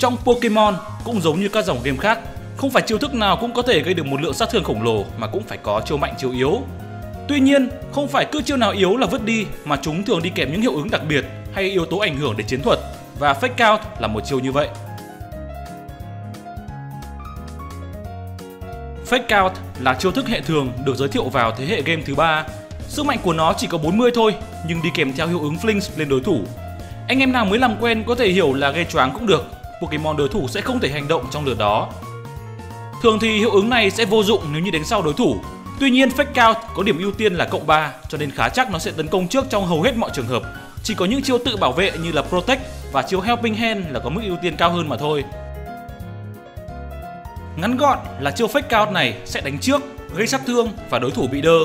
Trong Pokemon cũng giống như các dòng game khác, không phải chiêu thức nào cũng có thể gây được một lượng sát thương khổng lồ mà cũng phải có chiêu mạnh chiêu yếu. Tuy nhiên, không phải cứ chiêu nào yếu là vứt đi mà chúng thường đi kèm những hiệu ứng đặc biệt hay yếu tố ảnh hưởng đến chiến thuật và Fake Out là một chiêu như vậy. Fake Out là chiêu thức hệ thường được giới thiệu vào thế hệ game thứ ba. Sức mạnh của nó chỉ có 40 thôi, nhưng đi kèm theo hiệu ứng Flinch lên đối thủ. Anh em nào mới làm quen có thể hiểu là gây choáng cũng được, Pokemon đối thủ sẽ không thể hành động trong lượt đó. Thường thì hiệu ứng này sẽ vô dụng nếu như đánh sau đối thủ. Tuy nhiên Fake Out có điểm ưu tiên là cộng 3 cho nên khá chắc nó sẽ tấn công trước trong hầu hết mọi trường hợp. Chỉ có những chiêu tự bảo vệ như là Protect và chiêu Helping Hand là có mức ưu tiên cao hơn mà thôi. Ngắn gọn là chiêu Fake Out này sẽ đánh trước, gây sát thương và đối thủ bị đơ.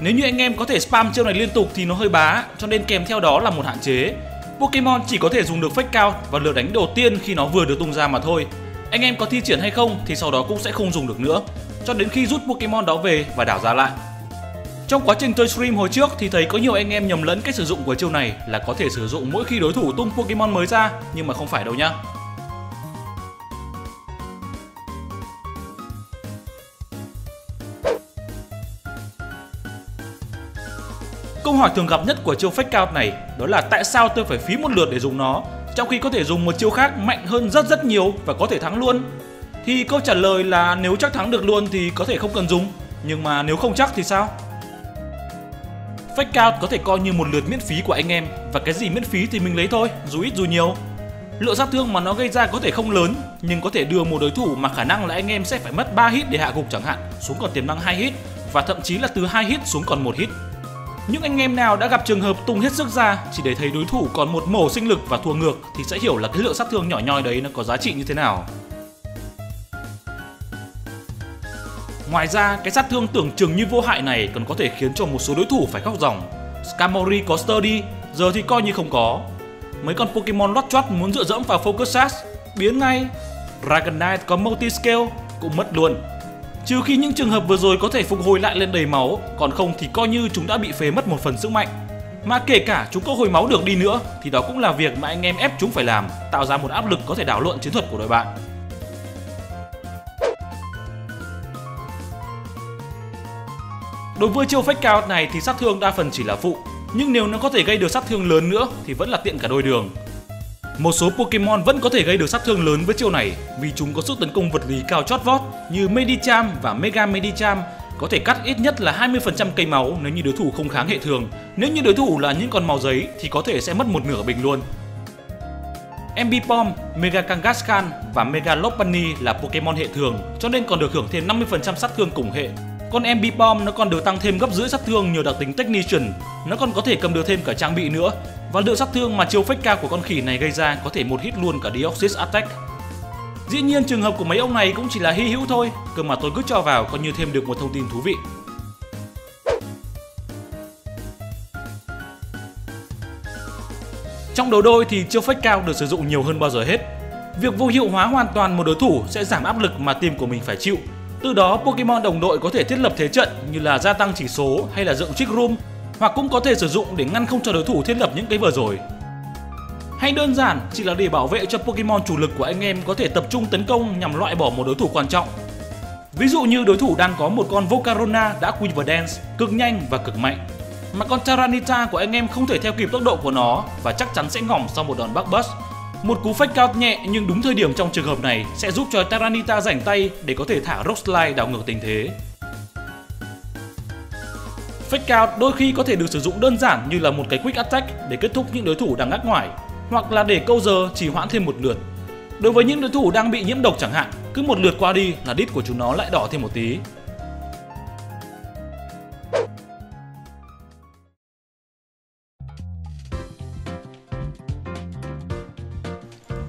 Nếu như anh em có thể spam chiêu này liên tục thì nó hơi bá, cho nên kèm theo đó là một hạn chế. Pokemon chỉ có thể dùng được Fake Out và lượt đánh đầu tiên khi nó vừa được tung ra mà thôi. Anh em có thi triển hay không thì sau đó cũng sẽ không dùng được nữa, cho đến khi rút Pokemon đó về và đảo ra lại. Trong quá trình chơi stream hồi trước thì thấy có nhiều anh em nhầm lẫn cách sử dụng của chiêu này là có thể sử dụng mỗi khi đối thủ tung Pokemon mới ra, nhưng mà không phải đâu nhá. Hỏi thường gặp nhất của chiêu fake out này đó là tại sao tôi phải phí một lượt để dùng nó trong khi có thể dùng một chiêu khác mạnh hơn rất rất nhiều và có thể thắng luôn? Thì câu trả lời là nếu chắc thắng được luôn thì có thể không cần dùng, nhưng mà nếu không chắc thì sao? Fake out có thể coi như một lượt miễn phí của anh em và cái gì miễn phí thì mình lấy thôi, dù ít dù nhiều. Lượng sát thương mà nó gây ra có thể không lớn nhưng có thể đưa một đối thủ mà khả năng là anh em sẽ phải mất 3 hit để hạ gục chẳng hạn xuống còn tiềm năng 2 hit và thậm chí là từ 2 hit xuống còn 1 hit. Những anh em nào đã gặp trường hợp tung hết sức ra chỉ để thấy đối thủ còn một mổ sinh lực và thua ngược thì sẽ hiểu là cái lượng sát thương nhỏ nhoi đấy nó có giá trị như thế nào. Ngoài ra, cái sát thương tưởng chừng như vô hại này còn có thể khiến cho một số đối thủ phải khóc ròng. Scamori có Sturdy, giờ thì coi như không có. Mấy con Pokemon lót chót muốn dựa dẫm vào Focus Sash, biến ngay. Dragonite có Multi Scale, cũng mất luôn. Trừ khi những trường hợp vừa rồi có thể phục hồi lại lên đầy máu, còn không thì coi như chúng đã bị phế mất một phần sức mạnh. Mà kể cả chúng có hồi máu được đi nữa thì đó cũng là việc mà anh em ép chúng phải làm, tạo ra một áp lực có thể đảo lộn chiến thuật của đội bạn. Đối với chiêu fake out này thì sát thương đa phần chỉ là phụ, nhưng nếu nó có thể gây được sát thương lớn nữa thì vẫn là tiện cả đôi đường. Một số Pokemon vẫn có thể gây được sát thương lớn với chiêu này vì chúng có sức tấn công vật lý cao chót vót như Medicham và Mega Medicham có thể cắt ít nhất là 20% cây máu nếu như đối thủ không kháng hệ thường. Nếu như đối thủ là những con màu giấy thì có thể sẽ mất một nửa bình luôn. Ambipom, Mega Kangaskhan và Mega Lopunny là Pokemon hệ thường cho nên còn được hưởng thêm 50% sát thương cùng hệ con MB Bomb nó còn được tăng thêm gấp rưỡi sát thương nhờ đặc tính Technician. Nó còn có thể cầm được thêm cả trang bị nữa. Và lượng sát thương mà chiêu fake cao của con khỉ này gây ra có thể một hit luôn cả Deoxys Attack. Dĩ nhiên trường hợp của mấy ông này cũng chỉ là hy hữu thôi, cơ mà tôi cứ cho vào coi như thêm được một thông tin thú vị. Trong đấu đôi thì chiêu fake cao được sử dụng nhiều hơn bao giờ hết. Việc vô hiệu hóa hoàn toàn một đối thủ sẽ giảm áp lực mà team của mình phải chịu từ đó, Pokemon đồng đội có thể thiết lập thế trận như là gia tăng chỉ số hay là dựng trick room, hoặc cũng có thể sử dụng để ngăn không cho đối thủ thiết lập những cái vừa rồi. Hay đơn giản, chỉ là để bảo vệ cho Pokemon chủ lực của anh em có thể tập trung tấn công nhằm loại bỏ một đối thủ quan trọng. Ví dụ như đối thủ đang có một con Volcarona đã Quiver Dance, cực nhanh và cực mạnh, mà con charanita của anh em không thể theo kịp tốc độ của nó và chắc chắn sẽ ngỏm sau một đòn Bug Bust một cú fake out nhẹ nhưng đúng thời điểm trong trường hợp này sẽ giúp cho Taranita rảnh tay để có thể thả Rockslide đảo ngược tình thế. Fake out đôi khi có thể được sử dụng đơn giản như là một cái quick attack để kết thúc những đối thủ đang ngắt ngoài hoặc là để câu giờ chỉ hoãn thêm một lượt. Đối với những đối thủ đang bị nhiễm độc chẳng hạn, cứ một lượt qua đi là đít của chúng nó lại đỏ thêm một tí.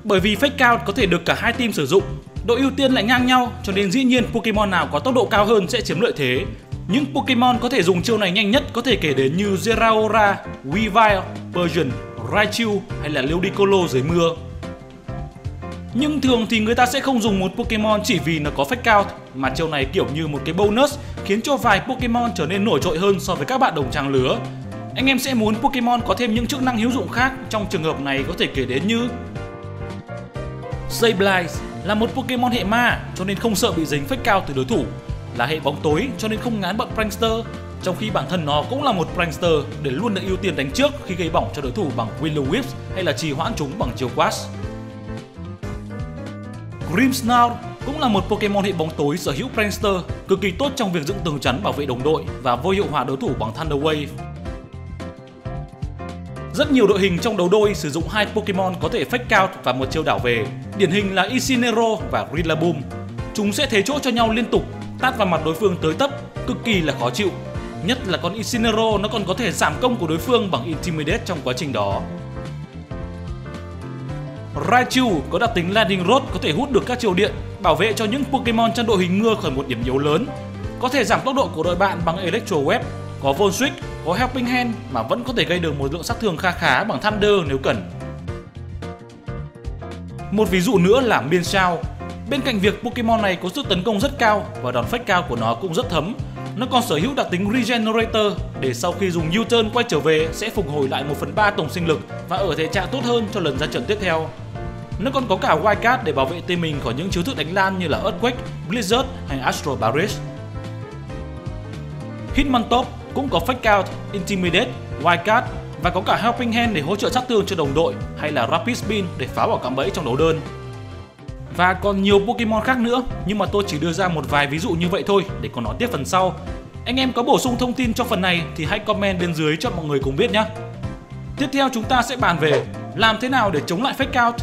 Bởi vì fake out có thể được cả hai team sử dụng, độ ưu tiên lại ngang nhau cho nên dĩ nhiên Pokemon nào có tốc độ cao hơn sẽ chiếm lợi thế. Những Pokemon có thể dùng chiêu này nhanh nhất có thể kể đến như Zeraora, Weavile, Persian, Raichu hay là Ludicolo dưới mưa. Nhưng thường thì người ta sẽ không dùng một Pokemon chỉ vì nó có fake out mà chiêu này kiểu như một cái bonus khiến cho vài Pokemon trở nên nổi trội hơn so với các bạn đồng trang lứa. Anh em sẽ muốn Pokemon có thêm những chức năng hữu dụng khác trong trường hợp này có thể kể đến như Sableye là một Pokemon hệ ma cho nên không sợ bị dính fake cao từ đối thủ, là hệ bóng tối cho nên không ngán bận Prankster, trong khi bản thân nó cũng là một Prankster để luôn được ưu tiên đánh trước khi gây bỏng cho đối thủ bằng Willow Whips hay là trì hoãn chúng bằng chiều Quash. Grimmsnarl cũng là một Pokemon hệ bóng tối sở hữu Prankster, cực kỳ tốt trong việc dựng tường chắn bảo vệ đồng đội và vô hiệu hóa đối thủ bằng Thunder Wave. Rất nhiều đội hình trong đấu đôi sử dụng hai Pokemon có thể fake out và một chiêu đảo về. Điển hình là Isinero và Rillaboom. Chúng sẽ thế chỗ cho nhau liên tục, tát vào mặt đối phương tới tấp, cực kỳ là khó chịu. Nhất là con Isinero nó còn có thể giảm công của đối phương bằng Intimidate trong quá trình đó. Raichu có đặc tính Landing Rod có thể hút được các chiều điện, bảo vệ cho những Pokemon trong đội hình ngưa khỏi một điểm yếu lớn. Có thể giảm tốc độ của đội bạn bằng Electro Web, có Volt Switch, có Helping Hand mà vẫn có thể gây được một lượng sát thương kha khá bằng Thunder nếu cần. Một ví dụ nữa là Miên Sao. Bên cạnh việc Pokemon này có sức tấn công rất cao và đòn phách cao của nó cũng rất thấm, nó còn sở hữu đặc tính Regenerator để sau khi dùng U-turn quay trở về sẽ phục hồi lại 1 phần 3 tổng sinh lực và ở thể trạng tốt hơn cho lần ra trận tiếp theo. Nó còn có cả Wildcat để bảo vệ team mình khỏi những chiếu thức đánh lan như là Earthquake, Blizzard hay Astro Barrage. Hitmontop cũng có Fake Out, Intimidate, Wildcard và có cả Helping Hand để hỗ trợ sát thương cho đồng đội hay là Rapid Spin để phá bỏ cạm bẫy trong đấu đơn. Và còn nhiều Pokemon khác nữa nhưng mà tôi chỉ đưa ra một vài ví dụ như vậy thôi để còn nói tiếp phần sau. Anh em có bổ sung thông tin cho phần này thì hãy comment bên dưới cho mọi người cùng biết nhé. Tiếp theo chúng ta sẽ bàn về làm thế nào để chống lại Fake Out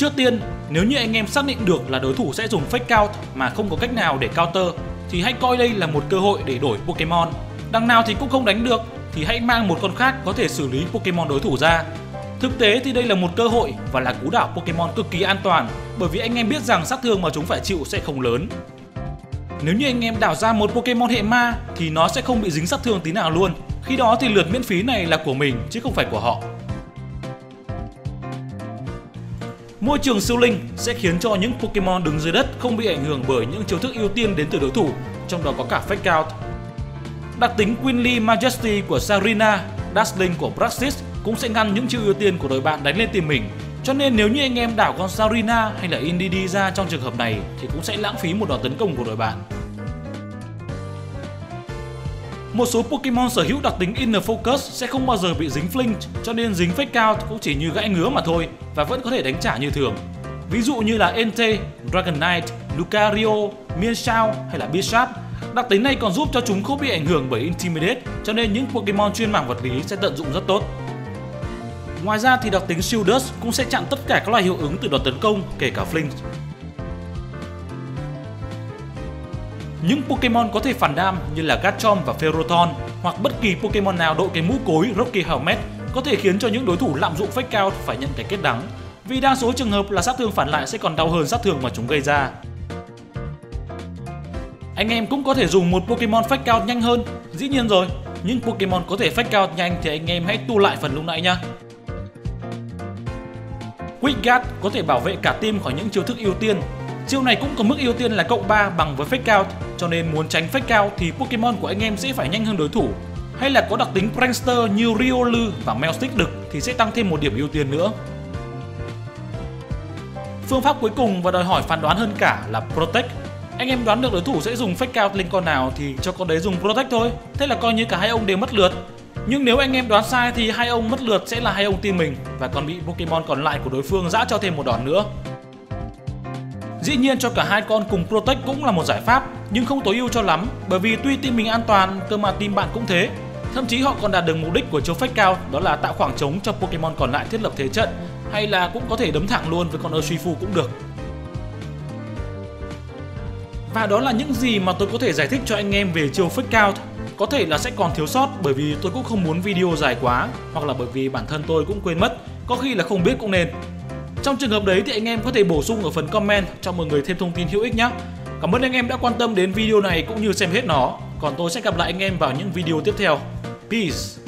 Trước tiên, nếu như anh em xác định được là đối thủ sẽ dùng fake out mà không có cách nào để counter, thì hãy coi đây là một cơ hội để đổi Pokemon. Đằng nào thì cũng không đánh được, thì hãy mang một con khác có thể xử lý Pokemon đối thủ ra. Thực tế thì đây là một cơ hội và là cú đảo Pokemon cực kỳ an toàn, bởi vì anh em biết rằng sát thương mà chúng phải chịu sẽ không lớn. Nếu như anh em đảo ra một Pokemon hệ ma, thì nó sẽ không bị dính sát thương tí nào luôn. Khi đó thì lượt miễn phí này là của mình, chứ không phải của họ. Môi trường siêu linh sẽ khiến cho những Pokemon đứng dưới đất không bị ảnh hưởng bởi những chiêu thức ưu tiên đến từ đối thủ, trong đó có cả Fake Out. Đặc tính Queenly Majesty của Sarina, Dazzling của Praxis cũng sẽ ngăn những chiêu ưu tiên của đội bạn đánh lên tìm mình. Cho nên nếu như anh em đảo con Sarina hay là Indeedee ra trong trường hợp này thì cũng sẽ lãng phí một đòn tấn công của đội bạn. Một số Pokemon sở hữu đặc tính Inner Focus sẽ không bao giờ bị dính flinch, cho nên dính fake out cũng chỉ như gãy ngứa mà thôi và vẫn có thể đánh trả như thường. Ví dụ như là Entei, Dragonite, Lucario, Mienshao hay là Bisharp. Đặc tính này còn giúp cho chúng không bị ảnh hưởng bởi Intimidate, cho nên những Pokemon chuyên mảng vật lý sẽ tận dụng rất tốt. Ngoài ra thì đặc tính Shield Dust cũng sẽ chặn tất cả các loại hiệu ứng từ đòn tấn công, kể cả flinch. Những Pokemon có thể phản đam như là Garchomp và Ferrothorn hoặc bất kỳ Pokemon nào đội cái mũ cối Rocky Helmet có thể khiến cho những đối thủ lạm dụng fake out phải nhận cái kết đắng. Vì đa số trường hợp là sát thương phản lại sẽ còn đau hơn sát thương mà chúng gây ra. Anh em cũng có thể dùng một Pokemon fake out nhanh hơn. Dĩ nhiên rồi, những Pokemon có thể fake out nhanh thì anh em hãy tu lại phần lúc nãy nhá. Quick Guard có thể bảo vệ cả team khỏi những chiêu thức ưu tiên Chiêu này cũng có mức ưu tiên là cộng 3 bằng với fake out, cho nên muốn tránh fake out thì Pokemon của anh em sẽ phải nhanh hơn đối thủ. Hay là có đặc tính Prankster như Riolu và Melstick đực thì sẽ tăng thêm một điểm ưu tiên nữa. Phương pháp cuối cùng và đòi hỏi phán đoán hơn cả là Protect. Anh em đoán được đối thủ sẽ dùng fake out lên con nào thì cho con đấy dùng Protect thôi. Thế là coi như cả hai ông đều mất lượt. Nhưng nếu anh em đoán sai thì hai ông mất lượt sẽ là hai ông team mình và còn bị Pokemon còn lại của đối phương dã cho thêm một đòn nữa. Dĩ nhiên cho cả hai con cùng Protect cũng là một giải pháp, nhưng không tối ưu cho lắm, bởi vì tuy team mình an toàn, cơ mà team bạn cũng thế. Thậm chí họ còn đạt được mục đích của chiếu phách cao, đó là tạo khoảng trống cho Pokemon còn lại thiết lập thế trận, hay là cũng có thể đấm thẳng luôn với con Urshifu cũng được. Và đó là những gì mà tôi có thể giải thích cho anh em về chiêu fake out. Có thể là sẽ còn thiếu sót bởi vì tôi cũng không muốn video dài quá, hoặc là bởi vì bản thân tôi cũng quên mất, có khi là không biết cũng nên. Trong trường hợp đấy thì anh em có thể bổ sung ở phần comment cho mọi người thêm thông tin hữu ích nhé. Cảm ơn anh em đã quan tâm đến video này cũng như xem hết nó. Còn tôi sẽ gặp lại anh em vào những video tiếp theo. Peace!